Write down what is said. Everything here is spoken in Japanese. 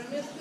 Например,